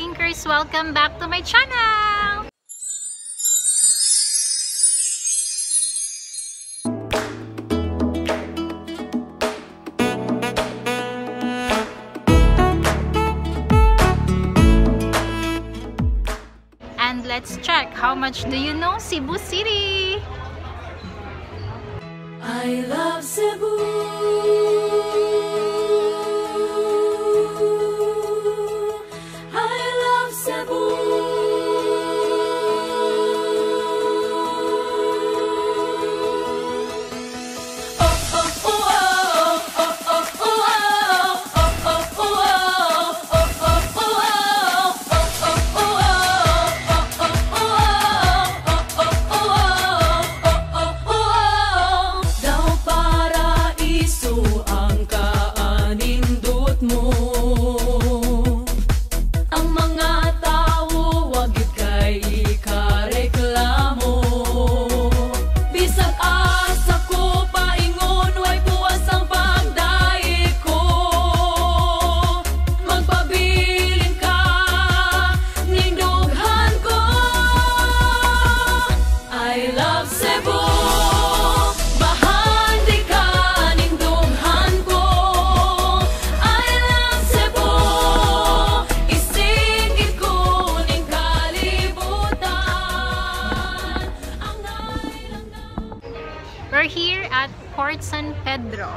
Thinkers! Welcome back to my channel! And let's check how much do you know Cebu City? I love Cebu We're here at Fort San Pedro.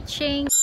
watching.